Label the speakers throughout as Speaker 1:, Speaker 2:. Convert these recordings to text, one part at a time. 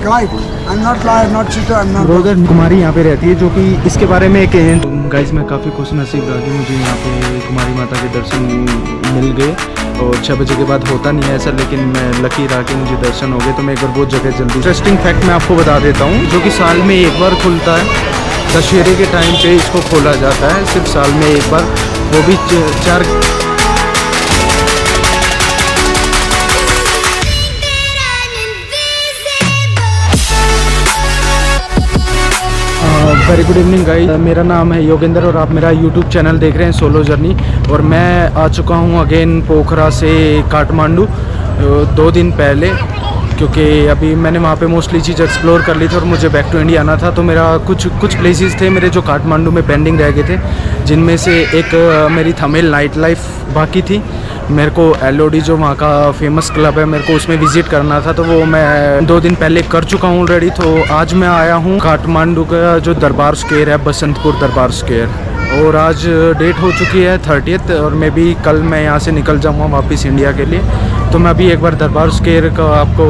Speaker 1: guide. I'm not liar, not cheater. I'm not.
Speaker 2: Brother Kumari यहाँ पे रहती है जो कि इसके बारे में एक गाइस मैं काफ़ी खुश नसीब रहा कि मुझे यहाँ पे कुमारी माता के दर्शन मिल गए और छः बजे के बाद होता नहीं है ऐसा लेकिन मैं लकी रहा कि मुझे दर्शन हो गए तो मैं एक बार बहुत जगह जल्दी इंटरेस्टिंग फैक्ट मैं आपको बता देता हूँ जो कि साल में एक बार खुलता है दशहरे के टाइम पे इसको खोला जाता है सिर्फ़ साल में एक बार वो भी चार वेरी गुड इवनिंग गाइस मेरा नाम है योगेंद्र और आप मेरा यूट्यूब चैनल देख रहे हैं सोलो जर्नी और मैं आ चुका हूँ अगेन पोखरा से काठमांडू दो दिन पहले, क्योंकि अभी मैंने वहाँ पे मोस्टली चीज़ एक्सप्लोर कर ली थी और मुझे बैक टू इंडिया आना था। तो मेरा कुछ कुछ प्लेसेस थे मेरे जो काठमांडू में पेंडिंग रह गए थे, जिनमें से एक मेरी थमेल नाइट लाइफ बाकी थी। मेरे को एलओडी जो वहाँ का फ़ेमस क्लब है, मेरे को उसमें विज़िट करना था तो वो मैं दो दिन पहले कर चुका हूँ ऑलरेडी तो आज मैं आया हूँ काठमांडू का जो दरबार स्केयर है, बसंतपुर दरबार स्केयर और आज डेट हो चुकी है थर्टियथ और मैं भी कल मैं यहाँ से निकल जाऊँगा वापस इंडिया के लिए। तो मैं अभी एक बार दरबार स्केयर का आपको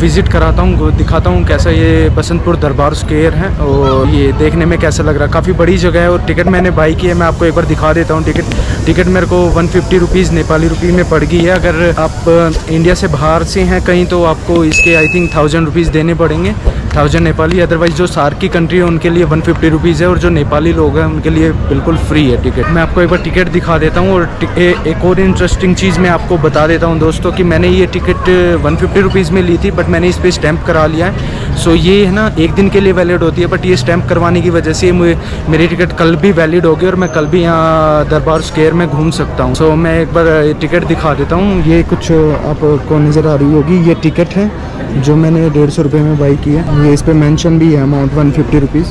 Speaker 2: विज़िट कराता हूँ दिखाता हूँ कैसा ये बसंतपुर दरबार स्केयर है और ये देखने में कैसा लग रहा है। काफ़ी बड़ी जगह है और टिकट मैंने बाई की है, मैं आपको एक बार दिखा देता हूँ टिकट। टिकट मेरे को वन फिफ्टी रुपीज़ नेपाली रुपये में पड़ गई है। अगर आप इंडिया से बाहर से हैं कहीं तो आपको इसके आई थिंक थाउज़ेंड रुपीज़ देने पड़ेंगे। थाउज़ेंड नेपाली अदरवाइज़ जो सार की कंट्री है उनके लिए वन फिफ्टी रुपीज़ है और जो नेपाली लोग हैं उनके लिए बिल्कुल फ्री है टिकट मैं आपको एक बार टिकट दिखा देता हूँ और ए, एक और इंटरेस्टिंग चीज़ मैं आपको बता देता हूँ दोस्तों कि मैंने ये टिकट वन फिफ्टी रुपीज़ में ली थी बट मैंने इस पर स्टैंप करा लिया है. सो ये है ना एक दिन के लिए वैलिड होती है बट ये स्टैंप करवाने की वजह से मुझे मेरी टिकट कल भी वैलिड होगी और मैं कल भी यहाँ दरबार स्क्वेयर में घूम सकता हूँ. सो मैं एक बार टिकट दिखा देता हूँ. ये कुछ आपको नज़र आ रही होगी ये टिकट है. जो मैंने डेढ़ सौ रुपये में बाई की है। ये इस पर मैंशन भी है अमाउंट वन फिफ्टी रुपीज़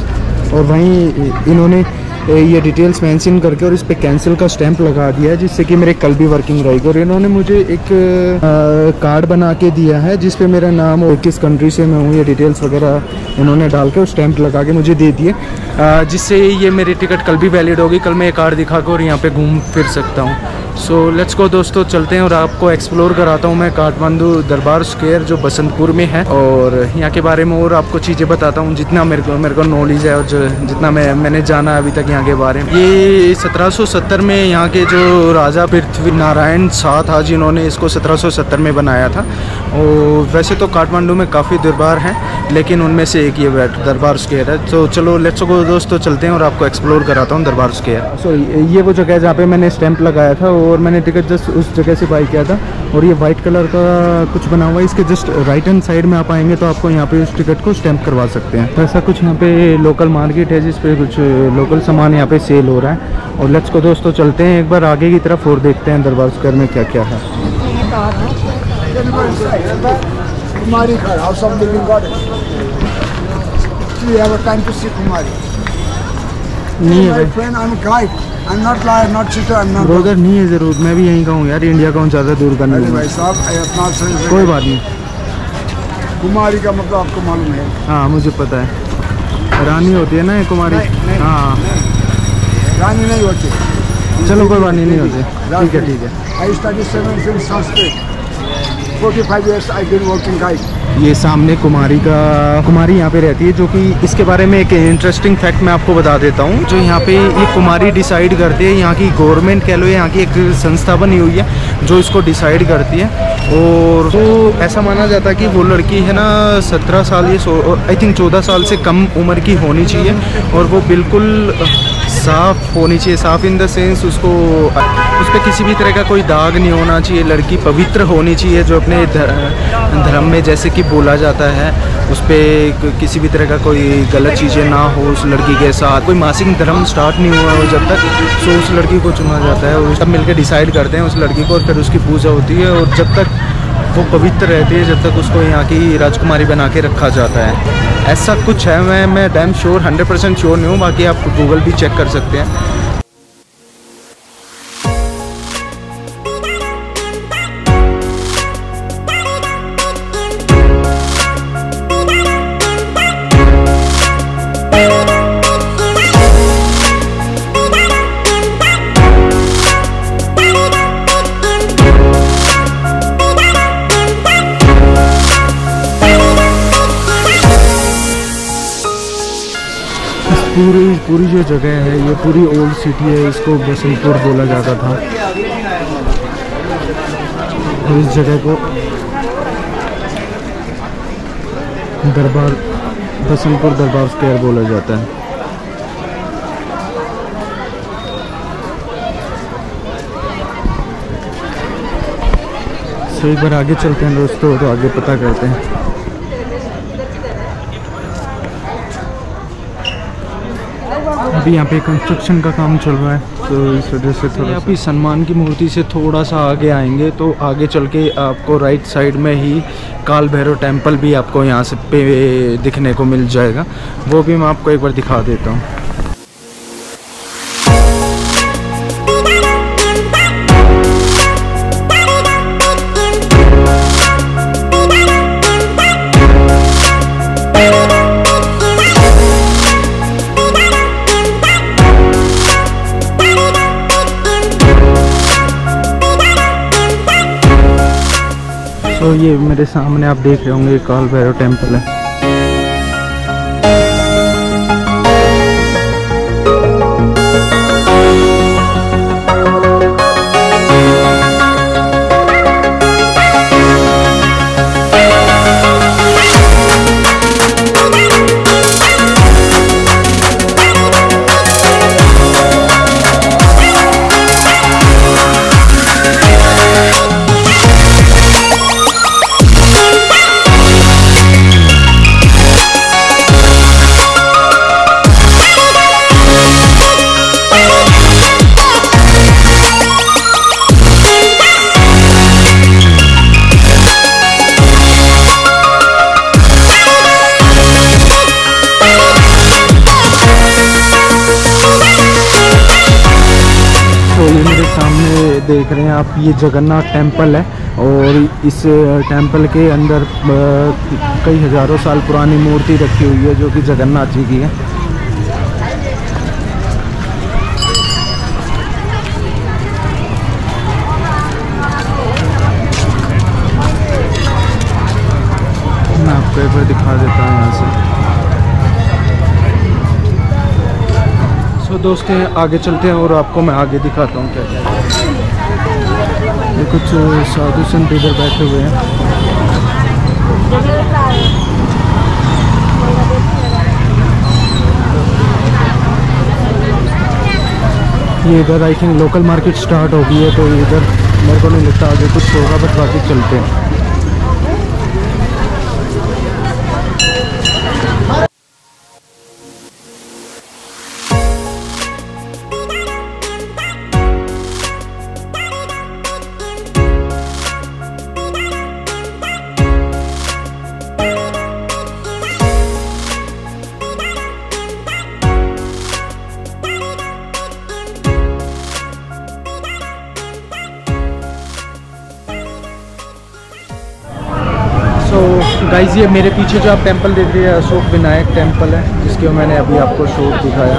Speaker 2: और वहीं इन्होंने ये डिटेल्स मेंशन करके और इस पर कैंसिल का स्टैंप लगा दिया है, जिससे कि मेरे कल भी वर्किंग रहेगी। और इन्होंने मुझे एक कार्ड बना के दिया है, जिस पे मेरा नाम और किस कंट्री से मैं हूँ, ये डिटेल्स वगैरह इन्होंने डाल के स्टैंप लगा के मुझे दे दिए। जिससे ये मेरी टिकट कल भी वैलिड होगी, कल मैं ये कार्ड दिखा के और यहाँ पे घूम फिर सकता हूँ। सो लेट्स गो दोस्तों, चलते हैं और आपको एक्सप्लोर कराता हूँ मैं काठमांडू दरबार स्क्वेयर जो बसंतपुर में है। और यहाँ के बारे में और आपको चीज़ें बताता हूँ, जितना मेरे को मेरे को नॉलेज है और जितना मैं, मैंने जाना अभी तक यहाँ के बारे में। ये 1770 में यहाँ के जो राजा पृथ्वी नारायण शाह था जिन्होंने इसको 1770 में बनाया था। और वैसे तो काठमांडू में काफ़ी दरबार हैं, लेकिन उनमें से एक ये दरबार स्क्वेयर है। तो चलो लेट्स गो दोस्तों, चलते हैं और आपको एक्सप्लोर कराता हूँ दरबार स्क्वेयर सो ये वो जगह है जहाँ पे मैंने स्टैंप लगाया था और मैंने टिकट जस्ट उस जगह से बाई किया था। और ये वाइट कलर का कुछ बना हुआ है, इसके जस्ट राइट हैंड साइड में आप आएँगे तो आपको यहाँ पे उस टिकट को स्टैंप करवा सकते हैं। तो ऐसा कुछ यहाँ पे लोकल मार्केट है जिस पे कुछ लोकल सामान यहाँ पे सेल हो रहा है। और लेट्स को दोस्तों चलते हैं एक बार आगे की तरफ़ और देखते हैं दरबार स्क्वायर में क्या क्या है. ब्रोदर नहीं है ज़रूर मैं भी यहीं का हूँ यार इंडिया का हूँ ज़्यादा दूर का नहीं
Speaker 1: भाई साहब
Speaker 2: कोई बात नहीं।
Speaker 1: कुमारी का मतलब आपको मालूम है।
Speaker 2: हाँ मुझे पता है। रानी होती है ना ये कुमारी। हाँ।
Speaker 1: रानी नहीं होती
Speaker 2: चलो कोई बात नहीं होते ठीक है ठीक है
Speaker 1: I studied seven in Sanskrit. 45 years I've been working guide.
Speaker 2: ये सामने कुमारी का कुमारी यहाँ पे रहती है जो कि इसके बारे में एक इंटरेस्टिंग फैक्ट मैं आपको बता देता हूँ जो यहाँ पे ये कुमारी डिसाइड करती है यहाँ की गवर्नमेंट कह लो यहाँ की एक संस्था बनी हुई है जो इसको डिसाइड करती है और तो ऐसा माना जाता है कि वो लड़की है ना सत्रह साल ये आई थिंक चौदह साल से कम उम्र की होनी चाहिए और वो बिल्कुल साफ़ होनी चाहिए, साफ़ इन द सेंस उसको उस पर किसी भी तरह का कोई दाग नहीं होना चाहिए, लड़की पवित्र होनी चाहिए, जो अपने धर- धर्म में जैसे कि बोला जाता है उस पर किसी भी तरह का कोई गलत चीज़ें ना हो, उस लड़की के साथ। कोई मासिक धर्म स्टार्ट नहीं हुआ हो जब तक सो उस लड़की को चुना जाता है, और सब मिलकर डिसाइड करते हैं उस लड़की को, और फिर उसकी पूजा होती है, और जब तक वो पवित्र रहती है जब तक उसको यहाँ की राजकुमारी बना के रखा जाता है। ऐसा कुछ है, मैं मैं damn sure hundred percent sure नहीं हूँ, बाकी आप गूगल भी चेक कर सकते हैं। पूरी पूरी जो जगह है, ये पूरी ओल्ड सिटी है, इसको बसंतपुर बोला जाता था। और इस जगह को दरबार, बसंतपुर दरबार स्क्वायर बोला जाता है। सो एक बार आगे चलते हैं दोस्तों तो आगे पता करते हैं। अभी यहाँ पे कंस्ट्रक्शन का काम चल रहा है। तो इस वजह से थोड़ा अभी सम्मान की मूर्ति से थोड़ा सा आगे आएँगे तो आगे चल के आपको राइट साइड में ही काल भैरव टेंपल भी आपको यहाँ से पे दिखने को मिल जाएगा। वो भी मैं आपको एक बार दिखा देता हूँ। तो ये मेरे सामने आप देख रहे होंगे काल भैरव टेंपल है। तो ये मेरे सामने देख रहे हैं आप, ये जगन्नाथ टेंपल है और इस टेंपल के अंदर कई हज़ारों साल पुरानी मूर्ति रखी हुई है जो कि जगन्नाथ जी की है। मैं आपको एक बार दिखा देता हूँ यहाँ से। दोस्तों आगे चलते हैं और आपको मैं आगे दिखाता हूँ क्या क्या ये कुछ साधु संत इधर बैठे हुए हैं। ये इधर I think local market start हो गई है तो इधर मेरे को नहीं लगता आगे कुछ होगा बट बाकी चलते हैं। गाइज़ ये मेरे पीछे जो आप टेंपल देख रहे हैं, अशोक विनायक टेंपल है, जिसके मैंने अभी आपको शो दिखाया।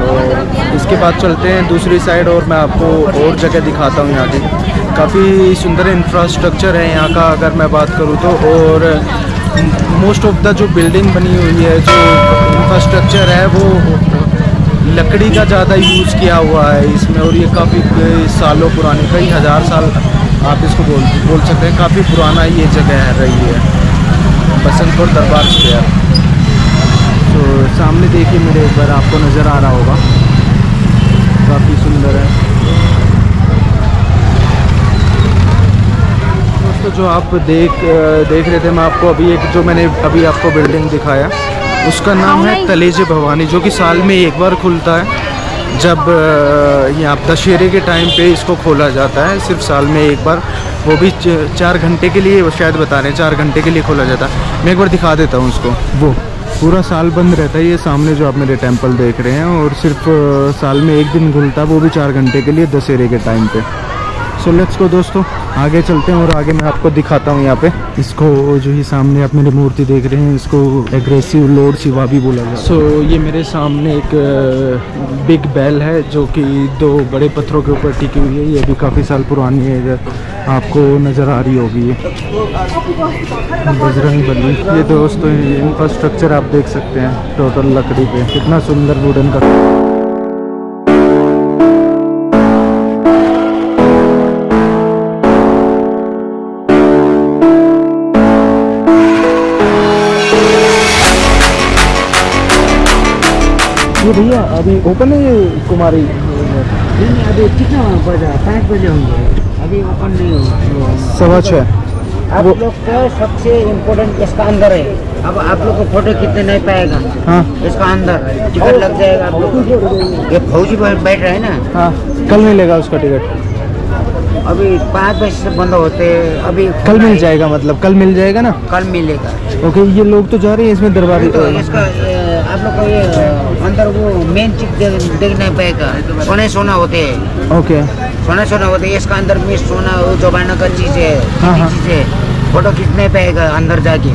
Speaker 2: और इसके बाद चलते हैं दूसरी साइड और मैं आपको और जगह दिखाता हूँ यहाँ की काफ़ी सुंदर इंफ्रास्ट्रक्चर है यहाँ का, अगर मैं बात करूँ तो। और मोस्ट ऑफ़ द जो बिल्डिंग बनी हुई है, जो इंफ्रास्ट्रक्चर है, वो लकड़ी का ज़्यादा यूज़ किया हुआ है इसमें। और ये काफ़ी सालों पुरानी, कई हज़ार साल आप इसको बोल बोल सकते हैं, काफ़ी पुराना ये जगह रही है। बसंतपुर दरबार स्क्वायर तो सामने देखिए मेरे एक बार आपको नज़र आ रहा होगा। काफ़ी सुंदर है। दोस्तों जो आप देख देख रहे थे मैं आपको अभी एक जो मैंने अभी आपको बिल्डिंग दिखाया उसका नाम है तलेजे भवानी जो कि साल में एक बार खुलता है। जब यहाँ दशहरे के टाइम पे इसको खोला जाता है, सिर्फ़ साल में एक बार, वो भी चार घंटे के लिए शायद बता रहे हैं, चार घंटे के लिए खोला जाता है। मैं एक बार दिखा देता हूँ उसको। वो, पूरा साल बंद रहता है, ये सामने जो आप मेरे टेंपल देख रहे हैं, और सिर्फ़ साल में एक दिन खुलता है, वो भी चार घंटे के लिए दशहरे के टाइम पे। सो लेट्स को दोस्तों. आगे चलते हैं और आगे मैं आपको दिखाता हूँ यहाँ पे। इसको जो ये सामने आप मेरी मूर्ति देख रहे हैं, इसको एग्रेसिव लॉर्ड शिवा भी बोला जाता है। सो ये मेरे सामने एक बिग बैल है, जो कि दो बड़े पत्थरों के ऊपर टिकी हुई है। ये भी काफ़ी साल पुरानी है, इधर आपको नज़र आ रही होगी ये। बजरंग बली। ये दोस्तों इंफ्रास्ट्रक्चर आप देख सकते हैं टोटल लकड़ी पे। कितना सुंदर वुडन का ये भैया अभी ओपन है कुमारी?
Speaker 3: नहीं अभी कितना बजा? पाँच बजे होंगे। अभी ओपन नहीं हो
Speaker 2: सवा छः।
Speaker 3: आप लोग को सबसे इम्पोर्टेंट इसका अंदर है। अब आप लोग को फ़ोटो खींचने नहीं पाएगा।
Speaker 2: हाँ।
Speaker 3: इसका अंदर टिकट लग जाएगा आप लोग। ये फौजी बैठ बैठ रहे हैं ना?
Speaker 2: हाँ कल मिलेगा उसका टिकट
Speaker 3: अभी पाँच बजे से बंद होते हैं। अभी
Speaker 2: कल मिल जाएगा मतलब कल मिल जाएगा ना?
Speaker 3: कल मिलेगा।
Speaker 2: ओके ये लोग तो जा रहे हैं इसमें दरबारी
Speaker 3: तो इसका ये, आप लोग को ये अंदर वो मेन चीज़ देख देख नहीं पाएगा सोने सोना होते। हैं
Speaker 2: ओके।
Speaker 3: सोना सोना होते हैं इसका अंदर में सोना वो जमाना का चीज़ है
Speaker 2: हाँ, हाँ।
Speaker 3: चीज़ है फ़ोटो खींच नहीं पाएगा अंदर जाके।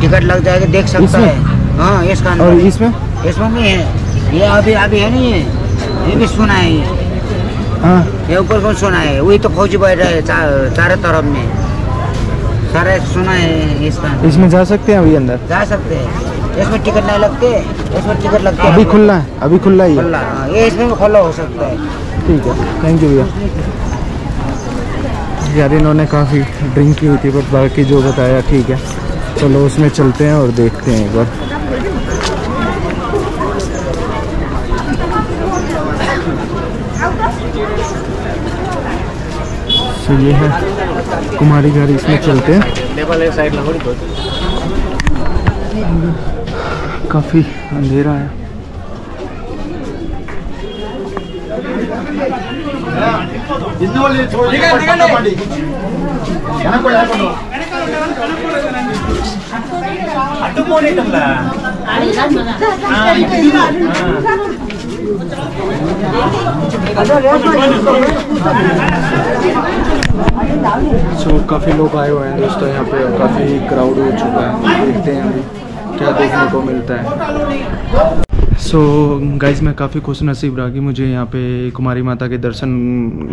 Speaker 3: टिकट लग जाएगा देख सकता? है। हाँ इसका
Speaker 2: और
Speaker 3: अंदर
Speaker 2: इसमें?
Speaker 3: इसमें भी है। ये अभी अभी है नहीं है। ये भी सोना है। ये
Speaker 2: हाँ।
Speaker 3: ये ऊपर कौन सोना है। वही तो फौजी बैठ रहे हैं चारों तरफ़ में। सारा सोना है इसका।
Speaker 2: इसमें जा सकते हैं अभी अंदर?
Speaker 3: जा सकते हैं। इसमें टिकट नहीं लगते इसमें टिकट लगते
Speaker 2: अभी
Speaker 3: हैं
Speaker 2: खुला है अभी खुला ही है
Speaker 3: खुला ये इसमें भी खुला हो सकता है।
Speaker 2: ठीक है थैंक यू भैया। यार इन्होंने काफ़ी ड्रिंक की हुई थी बट बाकी जो बताया ठीक है। चलो उसमें चलते हैं और देखते हैं एक बार। तो ये है कुमारी घर इसमें चलते हैं। काफ़ी अंधेरा है। सो काफ़ी लोग आए हुए हैं, दोस्तों, यहाँ पे काफ़ी क्राउड हो चुका है। देखते हैं अभी। क्या देखने को मिलता है। सो so, गाइज़ मैं काफ़ी खुश नसीब रहा कि मुझे यहाँ पे कुमारी माता के दर्शन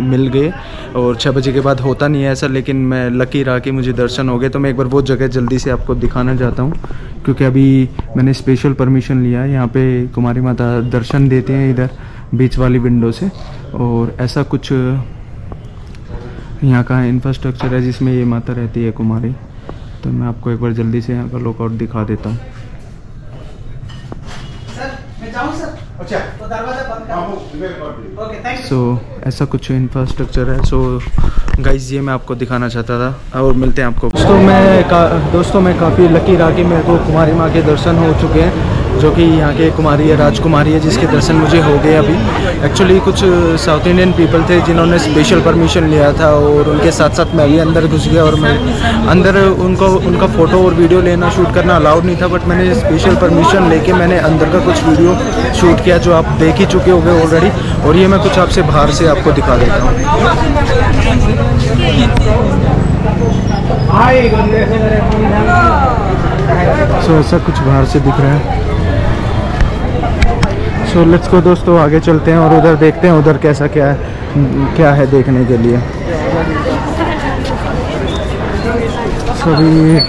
Speaker 2: मिल गए और छः बजे के बाद होता नहीं है ऐसा लेकिन मैं लकी रहा कि मुझे दर्शन हो गए। तो मैं एक बार वो जगह जल्दी से आपको दिखाना चाहता हूँ क्योंकि अभी मैंने स्पेशल परमिशन लिया है। यहाँ पे कुमारी माता दर्शन देते हैं इधर बीच वाली विंडो से। और ऐसा कुछ यहाँ का इंफ्रास्ट्रक्चर है जिसमें ये माता रहती है कुमारी। तो मैं आपको एक बार जल्दी से यहाँ का लुकआउट दिखा देता हूँ। सो so, ऐसा कुछ इंफ्रास्ट्रक्चर है सो so, गाइज़ ये मैं आपको दिखाना चाहता था और मिलते हैं आपको। दोस्तों मैं का, दोस्तों मैं काफ़ी लकी रहा कि मेरे को कुमारी माँ के दर्शन हो चुके हैं। जो कि यहाँ के कुमारी है राजकुमारी है जिसके दर्शन मुझे हो गए अभी। एक्चुअली कुछ साउथ इंडियन पीपल थे जिन्होंने स्पेशल परमिशन लिया था और उनके साथ साथ मैं भी अंदर घुस गया और मैं अंदर उनको उनका फ़ोटो और वीडियो लेना शूट करना अलाउड नहीं था बट मैंने स्पेशल परमिशन लेके मैंने अंदर का कुछ वीडियो शूट किया जो आप देख ही चुके होंगे ऑलरेडी और ये मैं कुछ आपसे बाहर से आपको दिखा देता हूँ। सो ऐसा कुछ बाहर से दिख रहा है। सो लेट्स को दोस्तों, आगे चलते हैं और उधर देखते हैं उधर कैसा क्या है क्या है देखने के लिए। सो अभी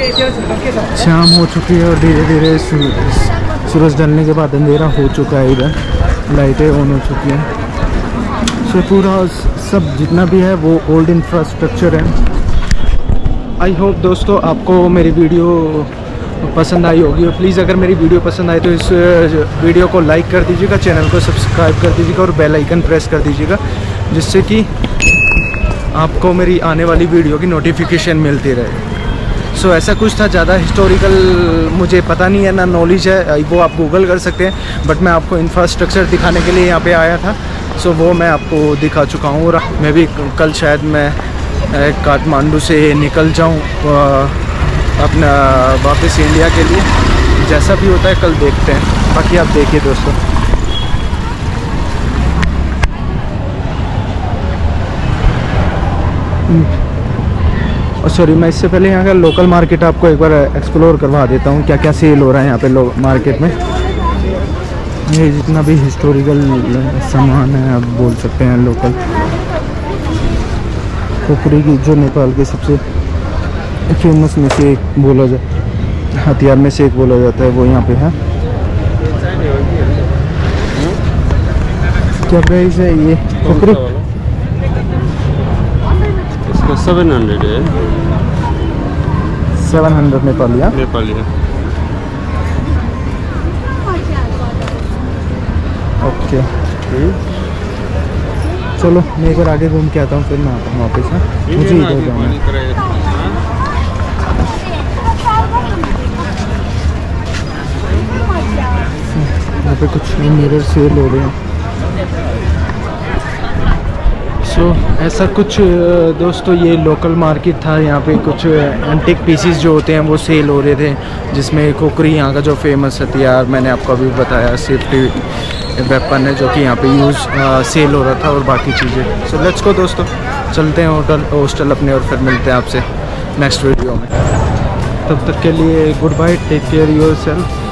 Speaker 2: शाम हो चुकी है और धीरे धीरे सूरज ढलने के बाद अंधेरा हो चुका है इधर। लाइटें ऑन हो चुकी हैं। सो पूरा सब जितना भी है वो ओल्ड इंफ्रास्ट्रक्चर है। आई होप दोस्तों, आपको मेरी वीडियो पसंद आई होगी। और प्लीज़ अगर मेरी वीडियो पसंद आए तो इस वीडियो को लाइक कर दीजिएगा चैनल को सब्सक्राइब कर दीजिएगा और बेल आइकन प्रेस कर दीजिएगा जिससे कि आपको मेरी आने वाली वीडियो की नोटिफिकेशन मिलती रहे। सो so, ऐसा कुछ था ज़्यादा हिस्टोरिकल मुझे पता नहीं है ना नॉलेज है वो आप गूगल कर सकते हैं बट मैं आपको इंफ्रास्ट्रक्चर दिखाने के लिए यहाँ पे आया था। सो so, वो मैं आपको दिखा चुका हूँ और मैं भी कल शायद मैं काठमांडू से निकल जाऊँ अपना वापस इंडिया के लिए। जैसा भी होता है, कल देखते हैं। बाकी आप देखिए दोस्तों। और सॉरी मैं इससे पहले यहाँ का लोकल मार्केट आपको एक बार एक्सप्लोर करवा देता हूँ क्या क्या सेल हो रहा है यहाँ पे लोग मार्केट में। ये जितना भी हिस्टोरिकल सामान है, आप बोल सकते हैं लोकल खोपड़ी की जो नेपाल के सबसे फ़ेमस में से एक बोला जाए हथियार में से एक बोला जाता है वो यहाँ पे है। क्या प्राइस है ये?
Speaker 4: इसका सेवन हंड्रेड है।
Speaker 2: सेवन हंड्रेड नेपाली हाँ?
Speaker 4: नेपाली है।
Speaker 2: ओके चलो मैं एक बार आगे घूम के आता हूँ फिर मैं आता हूँ वापस हाँ? मुझे इधर जाना है यहाँ पे कुछ मिरर सेल हो रहे हैं। सो so, ऐसा कुछ दोस्तों ये लोकल मार्केट था। यहाँ पे कुछ एंटिक पीसीस जो होते हैं वो सेल हो रहे थे जिसमें कोकरी यहाँ का जो फ़ेमस हथियार मैंने आपको अभी बताया सेफ्टी वेपन है जो कि यहाँ पे यूज़ सेल हो रहा था और बाकी चीज़ें। सो लेट्स को दोस्तों। चलते हैं होटल हॉस्टल अपने और फिर मिलते हैं आपसे नेक्स्ट वीडियो में। तब तक के लिए good bye take care yourself